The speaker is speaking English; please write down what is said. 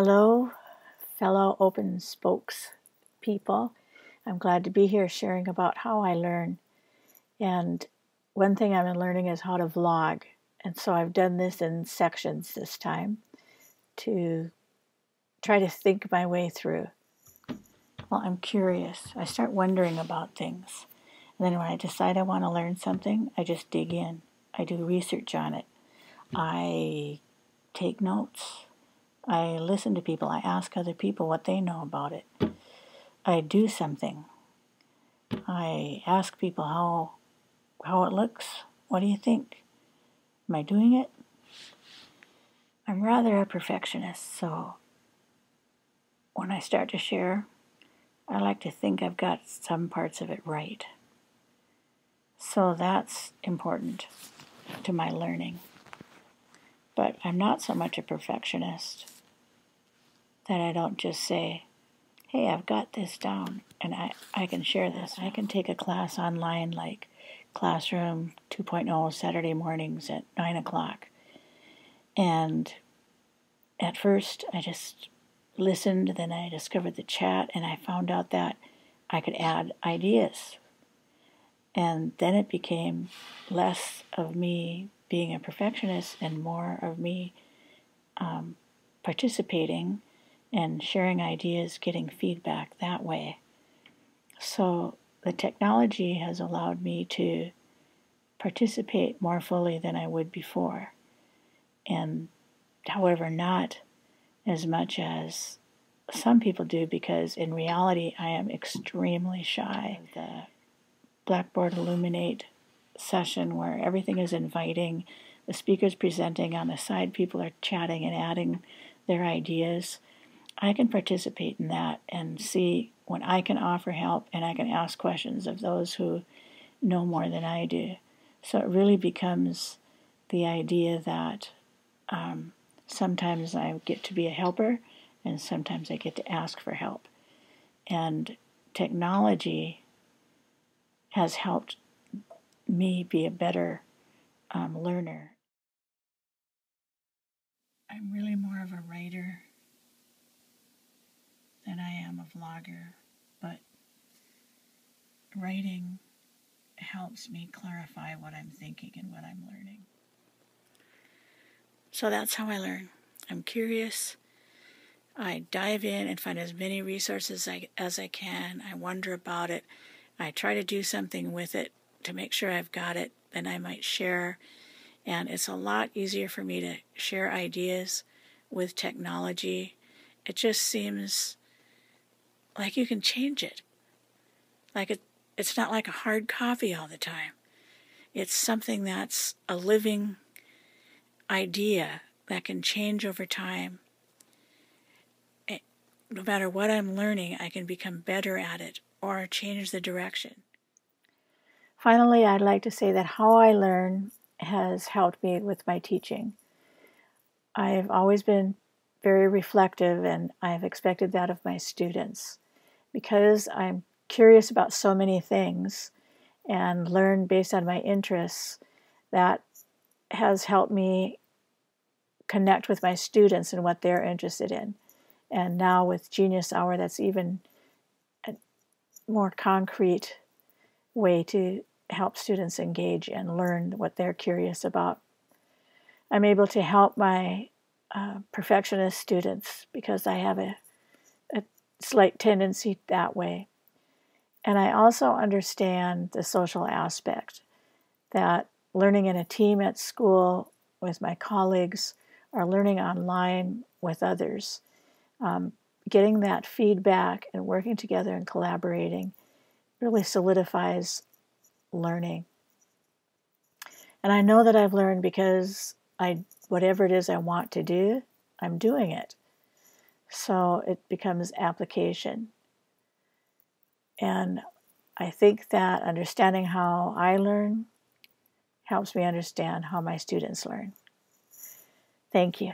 Hello, fellow open spokes people. I'm glad to be here sharing about how I learn. And one thing I'm learning is how to vlog. And so I've done this in sections this time to try to think my way through. Well, I'm curious. I start wondering about things. And then when I decide I want to learn something, I just dig in. I do research on it. I take notes. I listen to people. I ask other people what they know about it. I do something. I ask people how how it looks. What do you think? Am I doing it? I'm rather a perfectionist, so when I start to share, I like to think I've got some parts of it right. So that's important to my learning. But I'm not so much a perfectionist that I don't just say, hey, I've got this down and I, I can share this. I can take a class online like Classroom 2.0 Saturday mornings at 9 o'clock. And at first, I just listened, then I discovered the chat, and I found out that I could add ideas. And then it became less of me being a perfectionist and more of me um, participating and sharing ideas, getting feedback that way. So the technology has allowed me to participate more fully than I would before. And however, not as much as some people do, because in reality, I am extremely shy. The Blackboard Illuminate session where everything is inviting, the speaker's presenting, on the side, people are chatting and adding their ideas. I can participate in that and see when I can offer help and I can ask questions of those who know more than I do. So it really becomes the idea that um, sometimes I get to be a helper and sometimes I get to ask for help. And technology has helped me be a better um, learner. I'm really more of a writer vlogger, but writing helps me clarify what I'm thinking and what I'm learning. So that's how I learn. I'm curious. I dive in and find as many resources as I can. I wonder about it. I try to do something with it to make sure I've got it, then I might share. And it's a lot easier for me to share ideas with technology. It just seems like you can change it. Like it, it's not like a hard copy all the time. It's something that's a living idea that can change over time. It, no matter what I'm learning, I can become better at it or change the direction. Finally, I'd like to say that how I learn has helped me with my teaching. I've always been very reflective and I've expected that of my students because I'm curious about so many things and learn based on my interests, that has helped me connect with my students and what they're interested in. And now with Genius Hour, that's even a more concrete way to help students engage and learn what they're curious about. I'm able to help my uh, perfectionist students because I have a slight tendency that way. And I also understand the social aspect that learning in a team at school with my colleagues or learning online with others, um, getting that feedback and working together and collaborating really solidifies learning. And I know that I've learned because I whatever it is I want to do, I'm doing it. So it becomes application. And I think that understanding how I learn helps me understand how my students learn. Thank you.